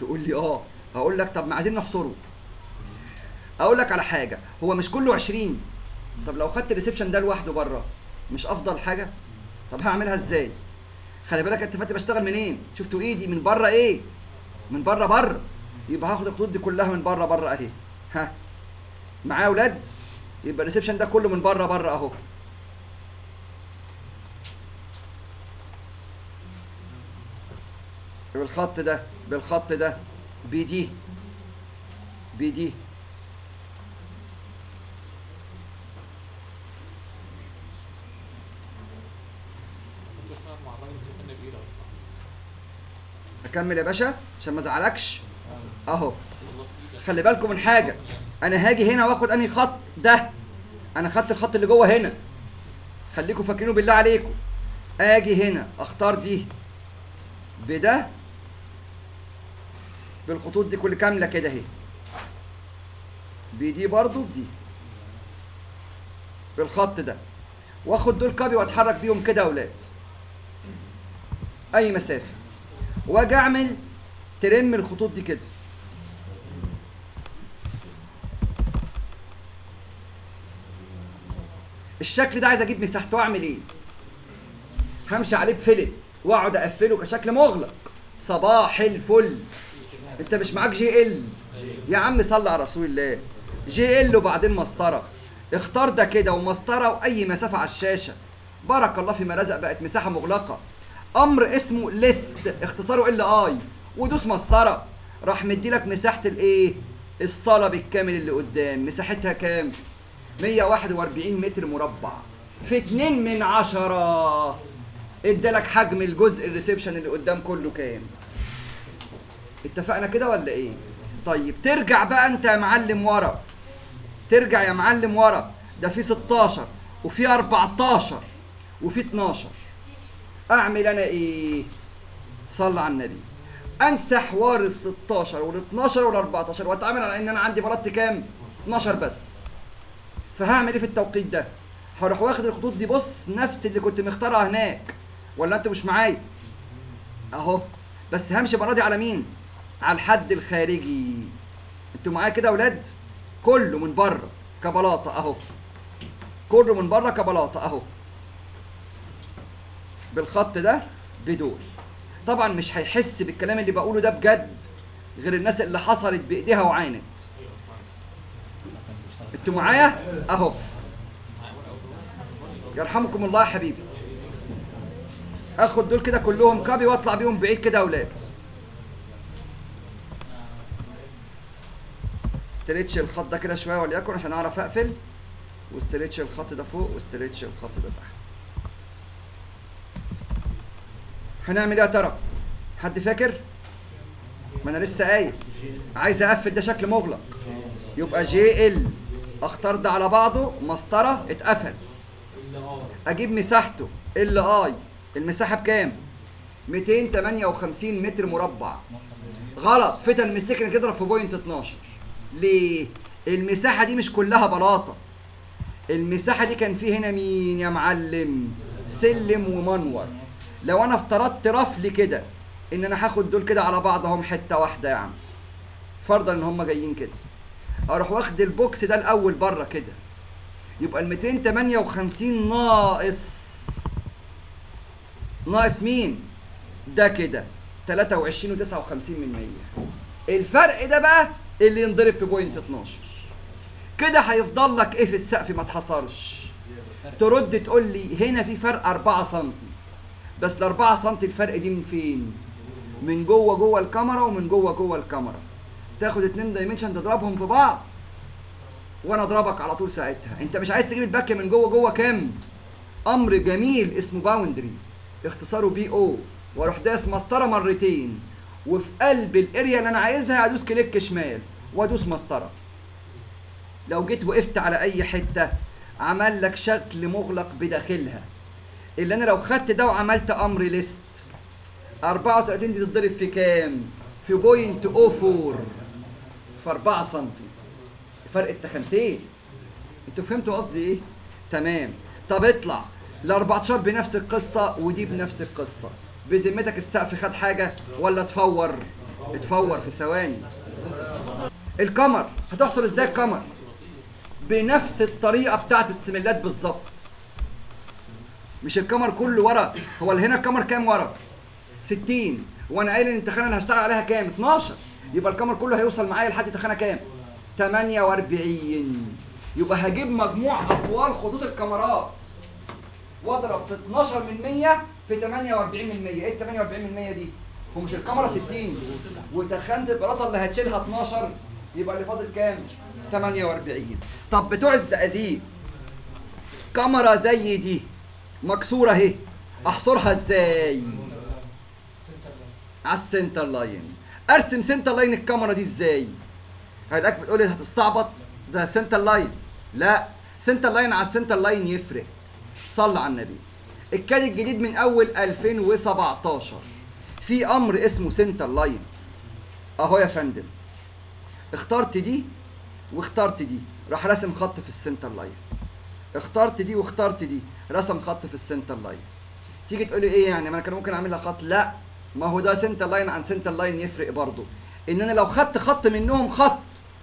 تقول لي آه. هقول لك طب ما عايزين نحصره. أقول لك على حاجة هو مش كله 20 طب لو خدت ال reception ده لوحده بره مش أفضل حاجة؟ طب هعملها إزاي؟ خلي بالك انت فاتي بشتغل منين؟ شفتوا ايدي من بره إيه؟ من بره بره يبقى هاخد الخطوط دي كلها من بره بره أهي. ها؟ معايا يا أولاد يبقى ال reception ده كله من بره بره أهو. بالخط ده بالخط ده بي دي بي دي. اكمل يا باشا عشان ما ازعلكش أهو. خلي بالكم من حاجة. أنا هاجي هنا وآخد أنهي خط؟ ده. أنا خدت الخط اللي جوه هنا. خليكم فاكرينه بالله عليكم. آجي هنا أختار دي. بده. بالخطوط دي كل كاملة كده أهي. بدي برضو بدي. بالخط ده. وآخد دول كابي وأتحرك بيهم كده يا أولاد أي مسافة. واجي اعمل trim الخطوط دي كده. الشكل ده عايز أجيب مساحته واعمل إيه؟ همشي عليه ب fillet واقعد اقفله كشكل مغلق. صباح الفل. انت مش معاك GL؟ يا عم صلي على رسول الله. GL وبعدين مسطرة. اختار ده كده ومسطرة وأي مسافة على الشاشة. بارك الله فيما رزق بقت مساحة مغلقة. أمر اسمه ليست اختصاره ال آي. ودوس مسطرة. راح مديلك مساحة الإيه؟ الصالة بالكامل اللي قدام. مساحتها كام؟ 141 متر مربع. في 2 من عشرة. إدالك حجم الجزء الريسبشن اللي قدام كله كام؟ اتفقنا كده ولا إيه؟ طيب ترجع بقى أنت يا معلم ورا. ترجع يا معلم ورا. ده في 16 وفي 14 وفي 12 أعمل أنا إيه؟ صلى على النبي. انسى حوار ال 16 وال 12 وال 14 وأتعامل على إن أنا عندي بلط كام؟ 12 بس. فهعمل إيه في التوقيت ده؟ هروح واخد الخطوط دي بص نفس اللي كنت مختارها هناك. ولا أنت مش معايا؟ أهو. بس همشي براضي على مين؟ على الحد الخارجي. أنتوا معايا كده يا أولاد كله من بره. كبلاطة أهو. كله من بره كبلاطة أهو. بالخط ده بدول. طبعا مش هيحس بالكلام اللي بقوله ده بجد غير الناس اللي حصلت بإيديها وعانت أنتوا معايا؟ أهو. يرحمكم الله يا حبيبي. آخد دول كده كلهم copy واطلع بيهم بعيد كده يا أولاد stretch الخط ده كده شوية وليكن عشان أعرف أقفل. و stretch الخط ده فوق و stretch الخط ده تحت. هنعمل إيه يا ترى؟ حد فاكر؟ ما أنا لسه قايل. عايز أقفل ده شكل مغلق. يبقى GL. أختار ده على بعضه مسطرة اتقفل. أجيب مساحته. إل آي. المساحة بكام؟ 258 متر مربع. غلط. فتن مستكن كده في بوينت 12 ليه؟ المساحة دي مش كلها بلاطة. المساحة دي كان فيه هنا مين يا معلم؟ سلم ومنور. لو أنا افترضت رفل كده إن أنا هاخد دول كده على بعضهم حتة واحدة يا عم. فرضا إن هم جايين كده. أروح واخد البوكس ده الأول بره كده. يبقى ال 258 ناقص ناقص مين؟ ده كده 23 و59 من 100 الفرق ده بقى اللي ينضرب في بوينت 12 كده هيفضل لك إيه في السقف ما اتحصرش. ترد تقول لي هنا في فرق 4 سم بس ال 4 سم الفرق دي من فين؟ من جوه جوه الكاميرا ومن جوه جوه الكاميرا. تاخد اتنين dimension تضربهم في بعض وأنا أضربك على طول ساعتها. أنت مش عايز تجيب الباك من جوه جوه كام؟ أمر جميل اسمه boundary اختصاره BO وأروح داس مسطرة مرتين. وفي قلب ال area اللي أنا عايزها أدوس click شمال وأدوس مسطرة. لو جيت وقفت على أي حتة عمل لك شكل مغلق بداخلها. اللي أنا لو خدت ده وعملت أمر list 34 دي تتضرب في كام؟ في بوينت أو 4 في 4 سم فرق التخنتين. أنتوا فهمتوا قصدي إيه؟ تمام. طب اطلع. ال 14 بنفس القصة ودي بنفس القصة. بذمتك السقف خد حاجة ولا اتفور اتفور في ثواني. الكمر هتحصل إزاي الكمر بنفس الطريقة بتاعت السملات بالظبط. مش الكمر كله ورا. هو اللي هنا الكمر كام ورا؟ 60 وأنا قايل إن التخانة اللي هشتغل عليها كام؟ 12 يبقى الكمر كله هيوصل معايا لحد تخانه كام؟ 48 يبقى هجيب مجموع اطوال خطوط الكمرات واضرب في 12 من 100 في 48 من 100 إيه ال 48 من 100 دي؟ هو مش الكاميرا 60 وتخانة البلاطة اللي هتشيلها 12 يبقى اللي فاضل كام؟ 48 طب بتوع الزقازيق كمرة زي دي مكسورة اهي. أحصرها إزاي؟ على ال center line. أرسم center line الكمرة دي إزاي؟ هلاقيك بتقول لي هتستعبط ده center line. لا center line على ال center line يفرق. صلى على النبي. ال CAD الجديد من أول 2017 في أمر اسمه center line. أهو يا فندم. اخترت دي واخترت دي. راح راسم خط في ال center line. اخترت دي واخترت دي. رسم خط في ال center line تيجي تقول لي إيه يعني؟ ما أنا كان ممكن اعملها خط. لا ما هو ده center line عن center line يفرق برضه. إن أنا لو خدت خط منهم خط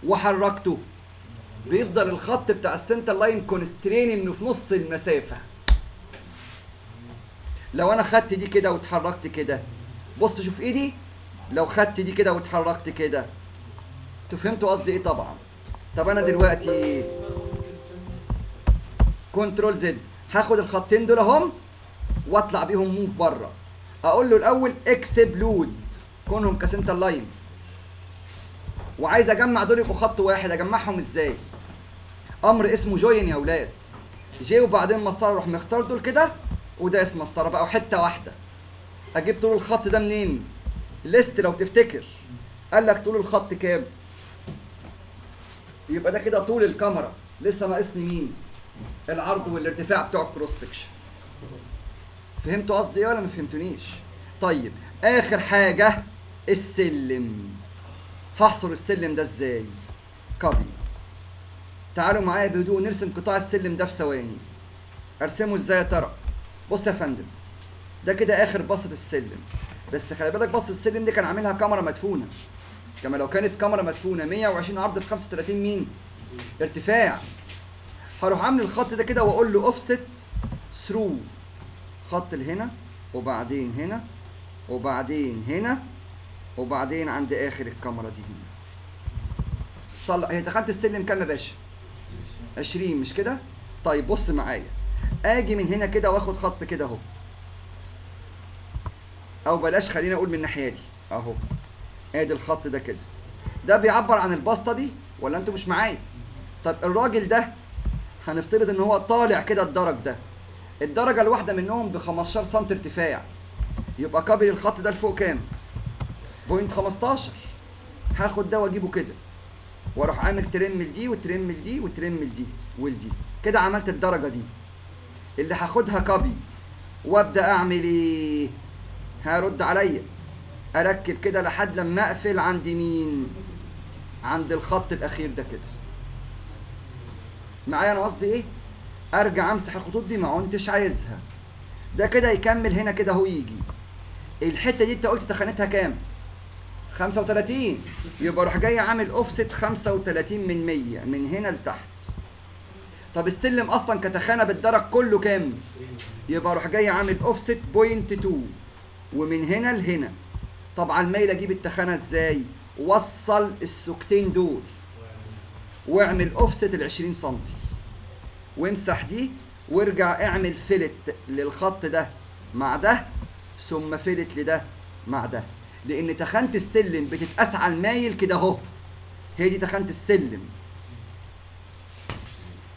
وحركته بيفضل الخط بتاع ال center line constrain إنه في نص المسافة. لو أنا خدت دي كده واتحركت كده بص شوف إيدي. لو خدت دي كده واتحركت كده. أنتوا فهمتوا قصدي إيه طبعا؟ طب أنا دلوقتي control Z هاخد الخطين دول اهم واطلع بيهم move بره أقول له الأول explode. كونهم ك center line. وعايز اجمع دول يبقوا خط واحد. اجمعهم إزاي؟ أمر اسمه join يا أولاد J وبعدين مسطره أروح مختار دول كده وده اسم مسطره بقى وحتة واحدة. أجيب طول الخط ده منين؟ list لو تفتكر. قال لك طول الخط كام؟ يبقى ده كده طول الكمرة. لسه ناقصني مين؟ العرض والارتفاع بتوع ال cross section فهمتوا قصدي إيه ولا ما فهمتونيش؟ طيب آخر حاجة السلم. هحصر السلم ده إزاي؟ copy تعالوا معايا بهدوء نرسم قطاع السلم ده في ثواني. أرسمه إزاي يا ترى؟ بص يا فندم ده كده آخر بسط السلم. بس خلي بالك بسط السلم دي كان عاملها كمرة مدفونة. كما لو كانت كمرة مدفونة 120 عرض في 35 مين؟ ارتفاع. هروح عامل الخط ده كده وأقول له offset through خط لهنا وبعدين هنا وبعدين هنا وبعدين عند آخر الكمرة دي هنا. صل هي دخلت السلم كام يا باشا؟ 20 مش كده؟ طيب بص معايا. آجي من هنا كده وآخد خط كده أهو. أو بلاش خلينا أقول من الناحية دي. أهو. آدي الخط ده كده. ده بيعبر عن البسطة دي؟ ولا أنتوا مش معايا؟ طب الراجل ده هنفترض إن هو طالع كده الدرج ده. الدرجة الواحدة منهم ب 15 سم ارتفاع. يبقى كابل الخط ده لفوق كام؟ point 15 هاخد ده واجيبه كده. وأروح عامل trim لدي و trim لدي و trim لدي ولدي. كده عملت الدرجة دي. اللي هاخدها copy وأبدأ أعمل إيه؟ هرد عليا. أركب كده لحد لما أقفل عند مين؟ عند الخط الأخير ده كده. معايا أنا قصدي إيه؟ ارجع امسح الخطوط دي ما كنتش عايزها. ده كده يكمل هنا كده هو يجي. الحتة دي انت قلت تخانتها كام؟ 35 يبقى أروح جاي عامل اوفست 35 من 100 من هنا لتحت. طب السلم أصلا كتخانة بالدرج كله كام؟ يبقى أروح جاي عامل offset point 2 ومن هنا لهنا. طبعا مايل أجيب التخانة إزاي؟ وصل السكتين دول. واعمل اوفست ال 20 سم وامسح دي وارجع اعمل fillet للخط ده مع ده ثم fillet لده مع ده. لأن تخانة السلم بتتقاس على المايل كده اهو. هي دي تخانة السلم.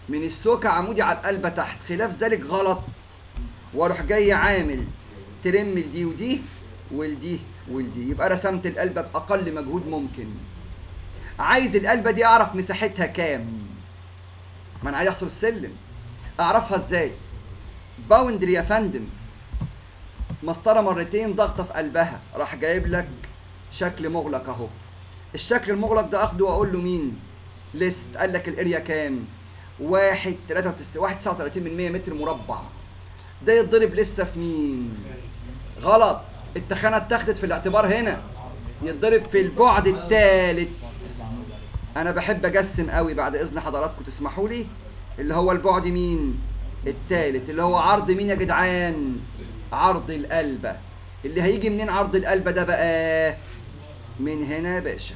من السوكة عمودي على القلبة تحت. خلاف ذلك غلط. وأروح جاي عامل trim لدي ودي ولدي ولدي يبقى رسمت القلبة بأقل مجهود ممكن. عايز القلبة دي أعرف مساحتها كام؟ ما أنا عايز أحصر السلم. أعرفها إزاي؟ باوندري يا فندم. مسطرة مرتين ضغطة في قلبها. راح جايب لك شكل مغلق أهو. الشكل المغلق ده أخده وأقول له مين؟ ليست. قال لك الأريا كام؟ واحد تلاتة وتس... واحد تسعة وتلاتين من مية متر مربع. ده يتضرب لسه في مين؟ غلط. التخانة اتاخدت في الاعتبار هنا. يتضرب في البعد الثالث أنا بحب أجسم قوي بعد إذن حضراتكم تسمحوا لي اللي هو البعد مين؟ الثالث اللي هو عرض مين يا جدعان؟ عرض القلبه اللي هيجي منين عرض القلبه ده بقى؟ من هنا يا باشا.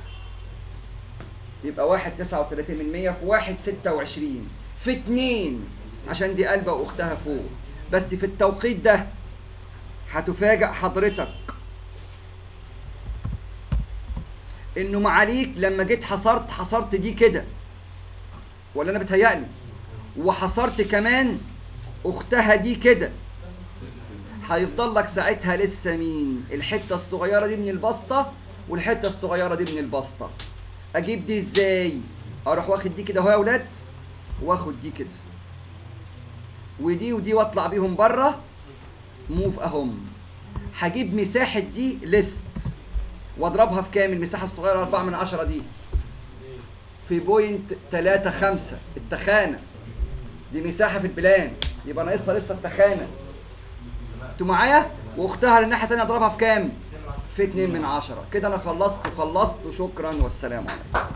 يبقى واحد تسعة وتلاتين من مية في واحد ستة وعشرين. في اتنين عشان دي قلبة وأختها فوق. بس في التوقيت ده هتفاجأ حضرتك. انه معاليك لما جيت حصرت حصرت دي كده. ولا أنا بتهيألي. وحصرت كمان أختها دي كده. هيفضل لك ساعتها لسه مين؟ الحتة الصغيرة دي من البسطة والحتة الصغيرة دي من البسطة. أجيب دي إزاي؟ أروح واخد دي كده أهو يا أولاد واخد دي كده. ودي ودي واطلع بيهم بره move أهم. هجيب مساحة دي list واضربها في كام المساحة الصغيرة؟ 4 من 10 دي. في point 3 5 التخانة. دي مساحة في ال plan. يبقى ناقصها لسه التخانة. أنتوا معايا؟ واختها للناحية الثانية اضربها في كام؟ في 2 من 10 كده أنا خلصت وخلصت. وشكرا والسلام عليكم.